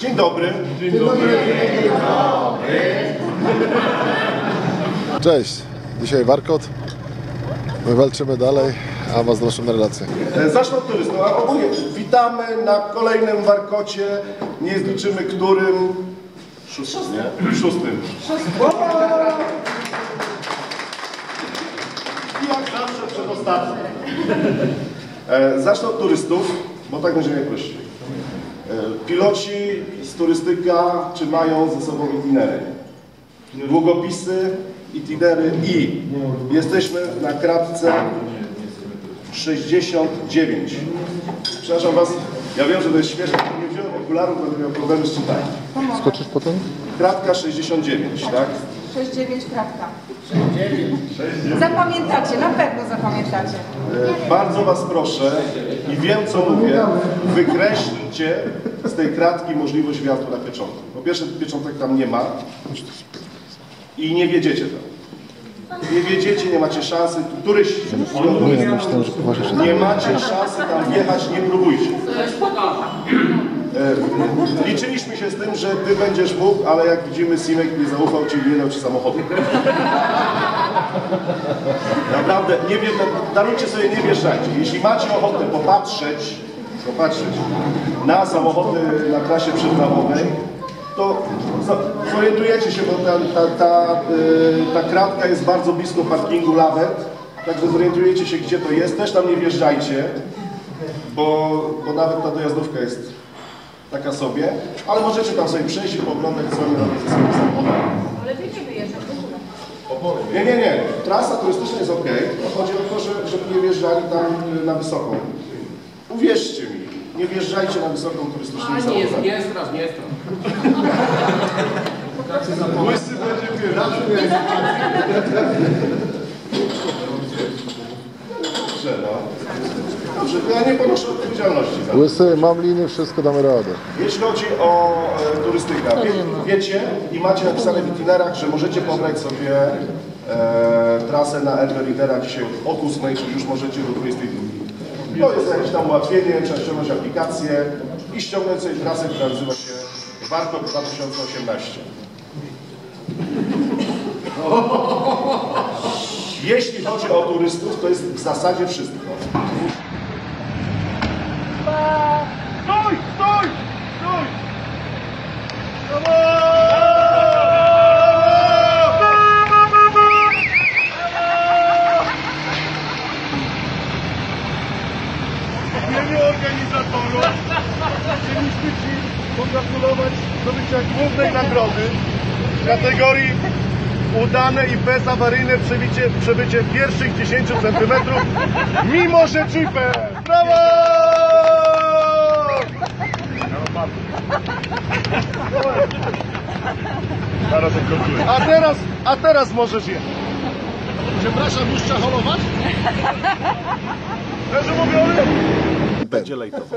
Dzień dobry. Cześć, dzisiaj warkot. My walczymy dalej, a was zapraszam na relację. E, Zacznę od turystów. A ogólnie witamy na kolejnym warkocie. Nie zliczymy którym. Szóstym, nie? Szóstym. I jak zawsze przedostatnim. E, Zacznę od turystów, bo tak będzie najprościej. Piloci z turystyka czy mają ze sobą itinery? Długopisy, itinery i jesteśmy na kratce 69. Przepraszam Was, ja wiem, że to jest śmieszne, nie wziąłem okularów, będę miał problemy z czytaniem. Skoczysz potem? Kratka 69, tak? 6-9 kratka. Zapamiętacie, na pewno zapamiętacie. E, Bardzo Was proszę i wiem co mówię, wykreślcie z tej kratki możliwość wiatru na pieczątku. Po pierwsze pieczątek tam nie ma i nie wiedziecie tam. Nie wiedziecie, nie macie szansy, się nie macie szansy tam wjechać, nie próbujcie. E, Liczyliśmy się z tym, że Ty będziesz mógł, ale jak widzimy Simek nie zaufał Ci i nie dał Ci samochodu. Naprawdę, nie wiem, darujcie sobie, nie wjeżdżajcie. Jeśli macie ochotę popatrzeć, popatrzeć na samochody na trasie przyprawowej, to zorientujecie się, bo ta, ta, ta, y, ta kratka jest bardzo blisko parkingu Lawet, także zorientujecie się, gdzie to jest. Też tam nie wjeżdżajcie, bo, bo nawet ta dojazdówka jest taka sobie, ale możecie tam sobie przejść i pooglądać, co oni robią ze swoim samochodem. Ale wy nie wyjeżdżacie w ogóle. Nie, nie, nie. Trasa turystyczna jest ok. Chodzi o to, że, żeby nie wjeżdżali tam y, na wysoką. Uwierzcie mi, nie wjeżdżajcie na wysoką turystyczną A nie, samochodem. nie strasz, nie strasz. Łysy będzie pierwszy. Dobrze, no. Dobrze, to ja nie ponoszę odpowiedzialności za to. Łysy, mam liny, wszystko damy radę. Jeśli chodzi o e, turystykę, wie, wiecie i macie napisane w itinerach, że możecie pobrać sobie e, trasę na Elberidera dzisiaj od 8, czyli już możecie do 22. To jest jakieś tam ułatwienie, trzeba ściągnąć aplikację i ściągnąć sobie trasę, która nazywa się Warkok 2018. Jeśli chodzi o turystów, to jest w zasadzie wszystko. Stój! Stój! Stój! Imieniu organizatorów chcieliśmy Ci pogratulować zdobycia głównej nagrody w kategorii udane i bezawaryjne przebycie, przebycie pierwszych 10 cm mimo że. Brawo! A teraz, a teraz możesz jechać. Przepraszam, już holować? Mówiony? Będzie lejtowo.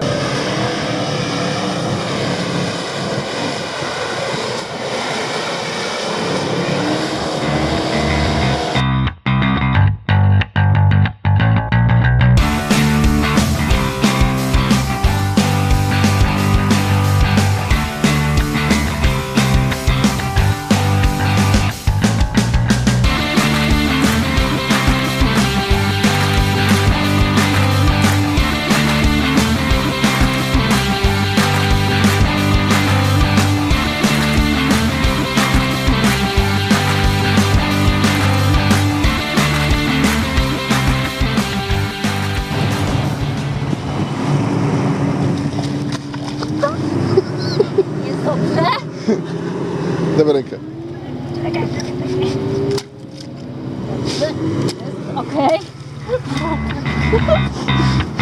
Okay.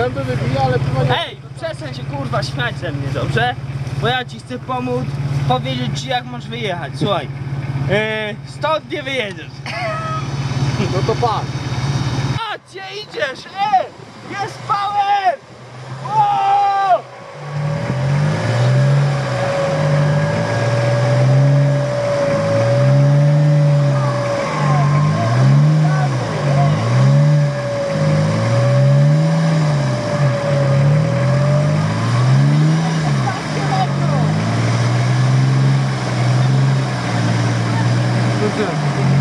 Zęby wybija, ale piwa nie... Ej, przestań się kurwa śmiać ze mnie, dobrze? Bo ja ci chcę pomóc, powiedzieć ci jak masz wyjechać, słuchaj. Yy, stąd nie wyjedziesz. No to pan. A, gdzie idziesz? Ej, jest power! O! Good.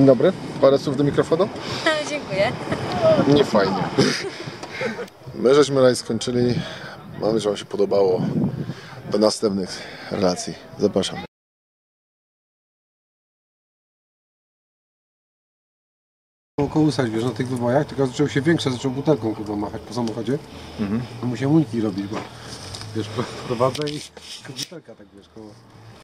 Dzień dobry. Parę słów do mikrofonu? Dziękuję. Nie fajnie. My żeśmy rajd skończyli. Mamy, że Wam się podobało. Do następnych relacji. Zapraszam. kołysać, wiesz, na tych wybojach, tylko zaczął się większe, zaczął butelką kurwa machać po samochodzie. Mhm. Musiał uńki robić, bo wiesz, prowadzę i butelka tak wiesz, koło.